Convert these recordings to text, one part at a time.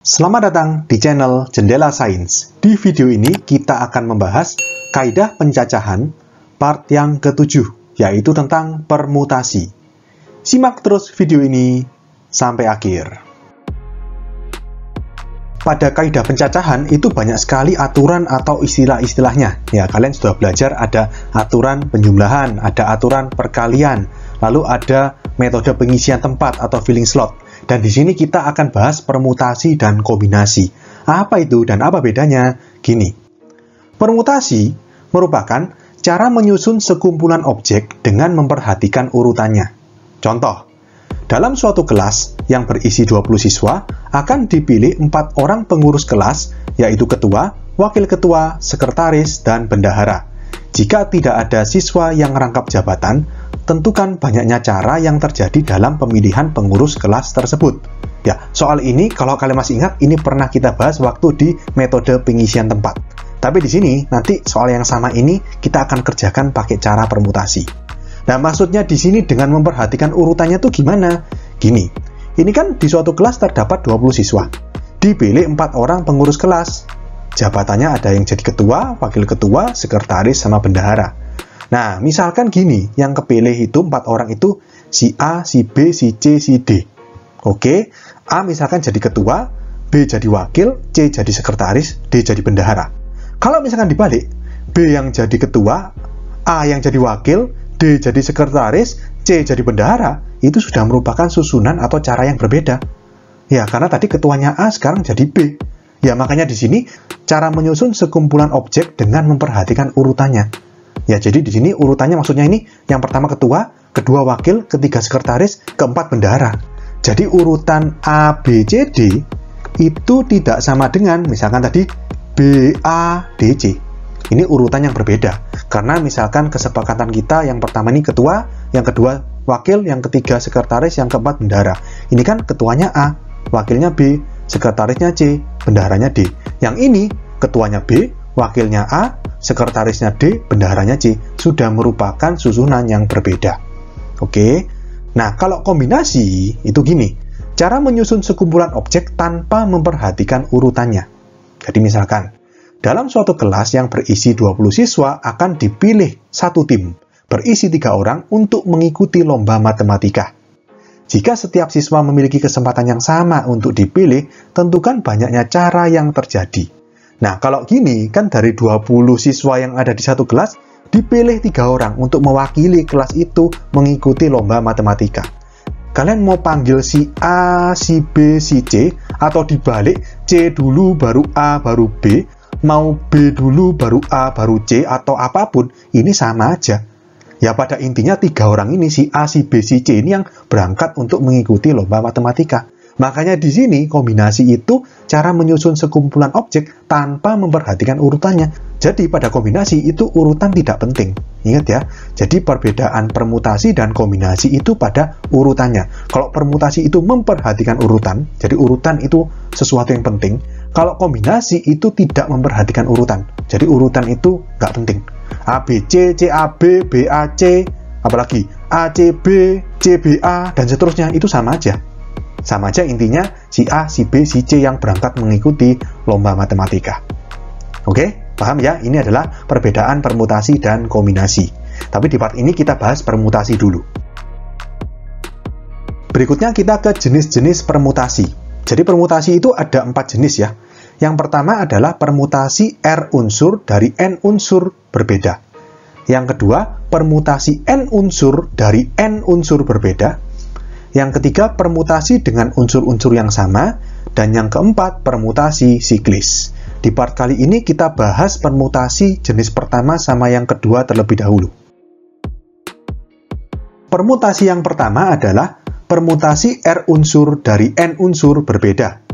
Selamat datang di channel Jendela Sains. Di video ini kita akan membahas kaidah pencacahan part yang ketujuh, yaitu tentang permutasi. Simak terus video ini sampai akhir. Pada kaidah pencacahan itu banyak sekali aturan atau istilah-istilahnya. Ya, kalian sudah belajar ada aturan penjumlahan, ada aturan perkalian, lalu ada metode pengisian tempat atau filling slot dan di sini kita akan bahas permutasi dan kombinasi. Apa itu dan apa bedanya? Gini. Permutasi merupakan cara menyusun sekumpulan objek dengan memperhatikan urutannya. Contoh, dalam suatu kelas yang berisi 20 siswa, akan dipilih empat orang pengurus kelas, yaitu ketua, wakil ketua, sekretaris, dan bendahara. Jika tidak ada siswa yang rangkap jabatan, tentukan banyaknya cara yang terjadi dalam pemilihan pengurus kelas tersebut. Ya, soal ini kalau kalian masih ingat, ini pernah kita bahas waktu di metode pengisian tempat. Tapi di sini nanti soal yang sama ini kita akan kerjakan pakai cara permutasi. Nah, maksudnya di sini dengan memperhatikan urutannya tuh gimana? Gini, ini kan di suatu kelas terdapat 20 siswa. Dipilih empat orang pengurus kelas. Jabatannya ada yang jadi ketua, wakil ketua, sekretaris, sama bendahara. Nah, misalkan gini, yang kepilih itu empat orang itu si A, si B, si C, si D. Oke, A misalkan jadi ketua, B jadi wakil, C jadi sekretaris, D jadi bendahara. Kalau misalkan dibalik, B yang jadi ketua, A yang jadi wakil, D jadi sekretaris, C jadi bendahara, itu sudah merupakan susunan atau cara yang berbeda. Ya, karena tadi ketuanya A sekarang jadi B. Ya, makanya di sini cara menyusun sekumpulan objek dengan memperhatikan urutannya. Ya, jadi di sini urutannya maksudnya ini yang pertama ketua, kedua wakil, ketiga sekretaris, keempat bendahara. Jadi urutan A, B, C, D itu tidak sama dengan misalkan tadi B, A, D, C. Ini urutan yang berbeda. Karena misalkan kesepakatan kita yang pertama ini ketua, yang kedua wakil, yang ketiga sekretaris, yang keempat bendahara. Ini kan ketuanya A, wakilnya B, sekretarisnya C, bendaharanya D. Yang ini ketuanya B, wakilnya A, sekretarisnya D, bendaharanya C, sudah merupakan susunan yang berbeda. Oke, nah kalau kombinasi itu gini, cara menyusun sekumpulan objek tanpa memperhatikan urutannya. Jadi misalkan, dalam suatu kelas yang berisi 20 siswa akan dipilih satu tim, berisi tiga orang untuk mengikuti lomba matematika. Jika setiap siswa memiliki kesempatan yang sama untuk dipilih, tentukan banyaknya cara yang terjadi. Nah, kalau gini, kan dari 20 siswa yang ada di satu kelas, dipilih tiga orang untuk mewakili kelas itu mengikuti lomba matematika. Kalian mau panggil si A, si B, si C, atau dibalik C dulu baru A baru B, mau B dulu baru A baru C, atau apa pun, ini sama aja. Ya pada intinya tiga orang ini, si A, si B, si C ini yang berangkat untuk mengikuti lomba matematika. Makanya di sini kombinasi itu cara menyusun sekumpulan objek tanpa memperhatikan urutannya. Jadi pada kombinasi itu urutan tidak penting. Ingat ya. Jadi perbedaan permutasi dan kombinasi itu pada urutannya. Kalau permutasi itu memperhatikan urutan, jadi urutan itu sesuatu yang penting. Kalau kombinasi itu tidak memperhatikan urutan. Jadi urutan itu nggak penting. A B C C A B B A C apalagi A C B C B A dan seterusnya itu sama aja sama aja intinya si A, si B, si C yang berangkat mengikuti lomba matematika. Oke, paham ya? Ini adalah perbedaan permutasi dan kombinasi. Tapi di part ini kita bahas permutasi dulu. Berikutnya kita ke jenis-jenis permutasi. Jadi permutasi itu ada empat jenis ya. Yang pertama adalah permutasi R unsur dari N unsur berbeda. Yang kedua, permutasi N unsur dari N unsur berbeda. Yang ketiga, permutasi dengan unsur-unsur yang sama. Dan yang keempat, permutasi siklis. Di part kali ini kita bahas permutasi jenis pertama sama yang kedua terlebih dahulu. Permutasi yang pertama adalah permutasi R unsur dari N unsur berbeda.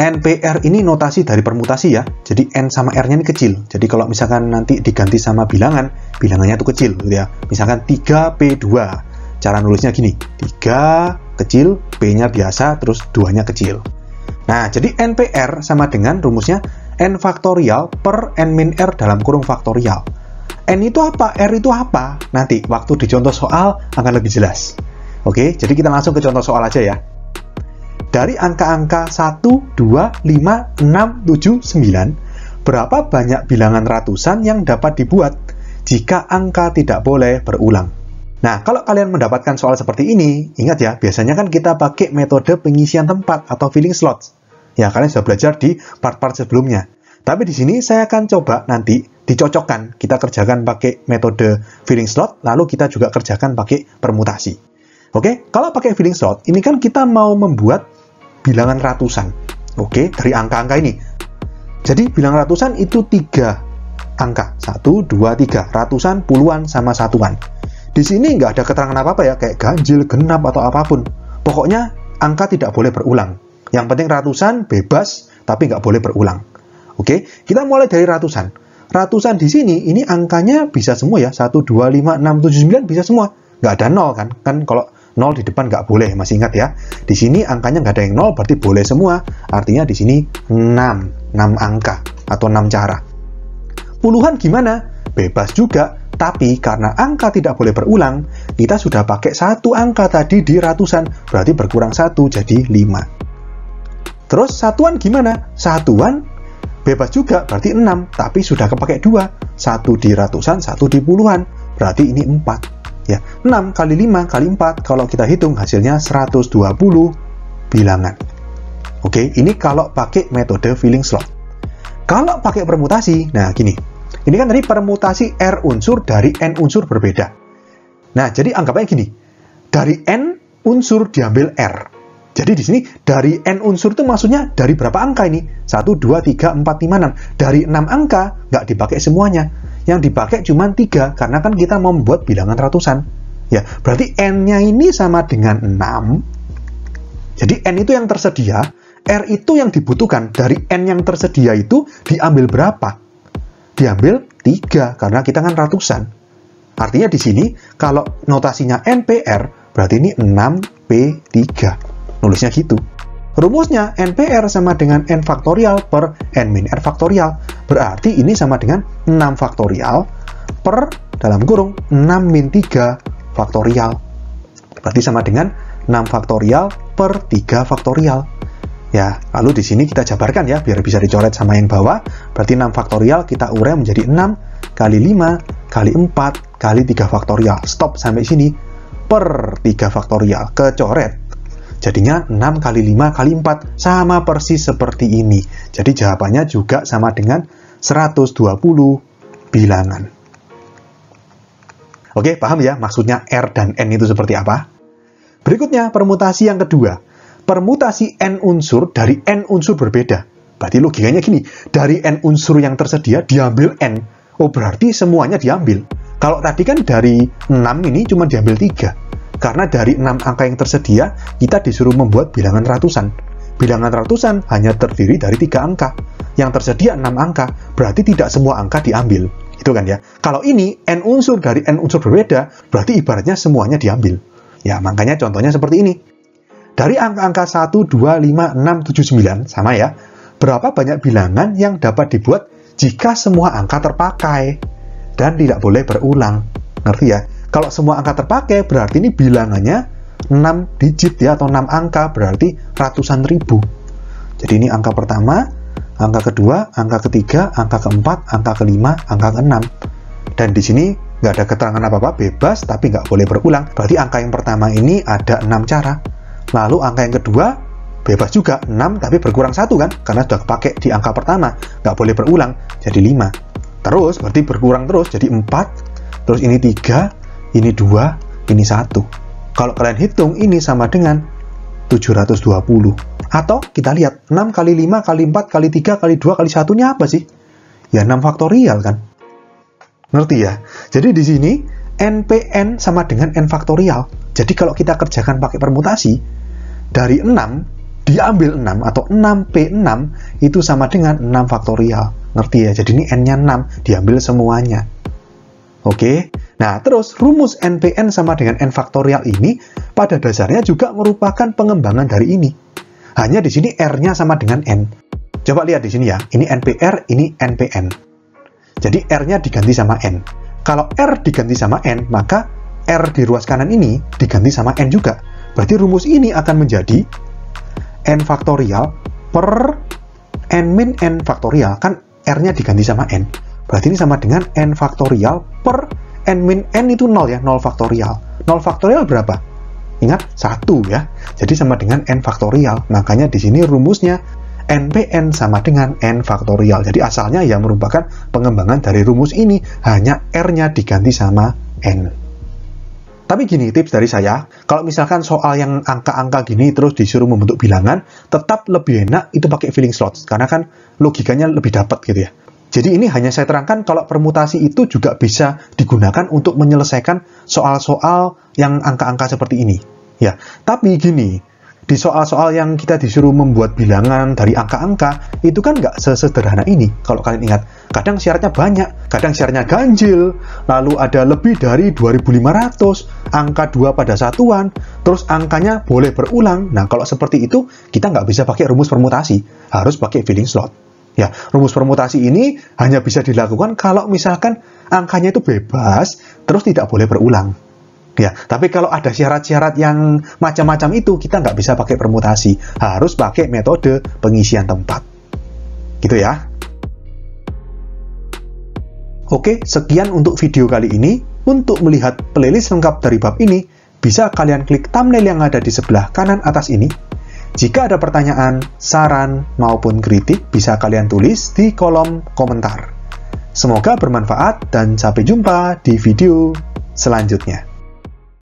NPR ini notasi dari permutasi ya, jadi N sama R-nya ini kecil. Jadi kalau misalkan nanti diganti sama bilangan, bilangannya itu kecil gitu ya. Misalkan 3P2, cara nulisnya gini 3 kecil P nya biasa terus 2 nya kecil nah jadi NPR sama dengan rumusnya N faktorial per N min R dalam kurung faktorial N itu apa? R itu apa? nanti waktu di contoh soal akan lebih jelas oke jadi kita langsung ke contoh soal aja ya dari angka-angka 1, 2, 5, 6, 7, 9, berapa banyak bilangan ratusan yang dapat dibuat jika angka tidak boleh berulang? Nah, kalau kalian mendapatkan soal seperti ini, ingat ya, biasanya kan kita pakai metode pengisian tempat atau filling slots. Ya, kalian sudah belajar di part-part sebelumnya. Tapi di sini saya akan coba nanti dicocokkan. Kita kerjakan pakai metode filling slot, lalu kita juga kerjakan pakai permutasi. Oke, kalau pakai filling slot, ini kan kita mau membuat bilangan ratusan. Oke, dari angka-angka ini. Jadi bilangan ratusan itu tiga angka. Satu, dua, tiga. Ratusan, puluhan, sama satuan. Di sini nggak ada keterangan apa-apa ya, kayak ganjil, genap, atau apa pun. Pokoknya angka tidak boleh berulang. Yang penting ratusan, bebas, tapi nggak boleh berulang. Oke, kita mulai dari ratusan. Ratusan di sini, ini angkanya bisa semua ya. 1, 2, 5, 6, 7, 9 bisa semua. Nggak ada nol kan? Kan kalau 0 di depan nggak boleh, masih ingat ya. Di sini angkanya nggak ada yang 0, berarti boleh semua. Artinya di sini 6, 6 angka atau 6 cara. Puluhan gimana? Bebas juga, tapi karena angka tidak boleh berulang, kita sudah pakai satu angka tadi di ratusan, berarti berkurang satu jadi 5. Terus satuan gimana? Satuan bebas juga, berarti 6, tapi sudah kepakai dua. Satu di ratusan, satu di puluhan, berarti ini 4 ya 6 kali 5 kali 4 kalau kita hitung hasilnya 120 bilangan. Oke ini kalau pakai metode filling slot. Kalau pakai permutasi nah gini. Ini kan tadi permutasi R unsur dari N unsur berbeda. Nah jadi anggapnya gini. Dari N unsur diambil R. Jadi di sini dari n unsur itu maksudnya dari berapa angka ini? 1, 2, 3, 4, 5, 6. Dari 6 angka nggak dipakai semuanya yang dipakai cuma tiga karena kan kita membuat bilangan ratusan. Ya berarti n-nya ini sama dengan 6 jadi n itu yang tersedia r itu yang dibutuhkan. Dari n yang tersedia itu diambil berapa? Diambil 3 karena kita kan ratusan. Artinya di sini kalau notasinya NPR berarti ini 6P3 nulisnya gitu Rumusnya NPR sama dengan N faktorial per N min R faktorial. Berarti ini sama dengan 6 faktorial per dalam kurung 6 min 3 faktorial. Berarti sama dengan 6 faktorial per 3 faktorial. Ya, lalu di sini kita jabarkan ya, biar bisa dicoret sama yang bawah. Berarti 6 faktorial kita urai menjadi 6 kali 5 kali 4 kali 3 faktorial. Stop sampai sini per 3 faktorial. Kecoret. Jadinya 6 kali 5 kali 4 sama persis seperti ini. Jadi jawabannya juga sama dengan 120 bilangan. Oke, paham ya maksudnya R dan N itu seperti apa? Berikutnya, permutasi yang kedua. Permutasi N unsur dari N unsur berbeda. Berarti logikanya gini, dari N unsur yang tersedia diambil N. Oh, berarti semuanya diambil. Kalau tadi kan dari 6 ini cuma diambil 3 karena dari enam angka yang tersedia, kita disuruh membuat bilangan ratusan. Bilangan ratusan hanya terdiri dari tiga angka. Yang tersedia enam angka, berarti tidak semua angka diambil. Itu kan ya. Kalau ini n unsur dari n unsur berbeda, berarti ibaratnya semuanya diambil. Ya, makanya contohnya seperti ini. Dari angka-angka 1, 2, 5, 6, 7, 9, sama ya. Berapa banyak bilangan yang dapat dibuat jika semua angka terpakai dan tidak boleh berulang. Ngerti ya? Kalau semua angka terpakai, berarti ini bilangannya 6 digit ya, atau 6 angka, berarti ratusan ribu. Jadi ini angka pertama, angka kedua, angka ketiga, angka keempat, angka kelima, angka keenam. Dan di sini nggak ada keterangan apa-apa, bebas, tapi nggak boleh berulang. Berarti angka yang pertama ini ada 6 cara. Lalu angka yang kedua, bebas juga, 6 tapi berkurang satu kan, karena sudah pakai di angka pertama, nggak boleh berulang, jadi 5. Terus, berarti berkurang terus, jadi 4, terus ini 3, ini dua, ini satu. Kalau kalian hitung, ini sama dengan 720. Atau kita lihat, 6 kali 5 kali 4 kali 3 kali 2 kali 1 nya apa sih? Ya 6 faktorial kan? Ngerti ya? Jadi di sini, NPN sama dengan N faktorial. Jadi kalau kita kerjakan pakai permutasi, dari 6 diambil 6 atau 6P6 itu sama dengan 6 faktorial. Ngerti ya? Jadi ini N-nya 6, diambil semuanya. Oke? Nah, terus rumus NPN sama dengan N faktorial ini pada dasarnya juga merupakan pengembangan dari ini. Hanya di sini R-nya sama dengan N. Coba lihat di sini ya, ini NPR, ini NPN. Jadi R-nya diganti sama N. Kalau R diganti sama N, maka R di ruas kanan ini diganti sama N juga. Berarti rumus ini akan menjadi n faktorial per n min n faktorial. Kan R-nya diganti sama n. Berarti ini sama dengan n faktorial per n min n itu 0 ya, 0 faktorial. 0 faktorial berapa? Ingat, 1 ya. Jadi sama dengan n faktorial. Makanya di sini rumusnya NPN sama dengan N faktorial. Jadi asalnya ya merupakan pengembangan dari rumus ini, hanya R-nya diganti sama N. Tapi gini tips dari saya, kalau misalkan soal yang angka-angka gini terus disuruh membentuk bilangan, tetap lebih enak itu pakai filling slots, karena kan logikanya lebih dapat gitu ya. Jadi ini hanya saya terangkan kalau permutasi itu juga bisa digunakan untuk menyelesaikan soal-soal yang angka-angka seperti ini. Ya, tapi gini, di soal-soal yang kita disuruh membuat bilangan dari angka-angka, itu kan nggak sesederhana ini, kalau kalian ingat. Kadang syaratnya banyak, kadang syaratnya ganjil, lalu ada lebih dari 2500, angka 2 pada satuan, terus angkanya boleh berulang. Nah, kalau seperti itu, kita nggak bisa pakai rumus permutasi, harus pakai filling slot. Ya, rumus permutasi ini hanya bisa dilakukan kalau misalkan angkanya itu bebas, terus tidak boleh berulang. Ya, tapi kalau ada syarat-syarat yang macam-macam itu, kita nggak bisa pakai permutasi. Harus pakai metode pengisian tempat. Gitu ya. Oke, sekian untuk video kali ini. Untuk melihat playlist lengkap dari bab ini, bisa kalian klik thumbnail yang ada di sebelah kanan atas ini. Jika ada pertanyaan, saran, maupun kritik, bisa kalian tulis di kolom komentar. Semoga bermanfaat dan sampai jumpa di video selanjutnya.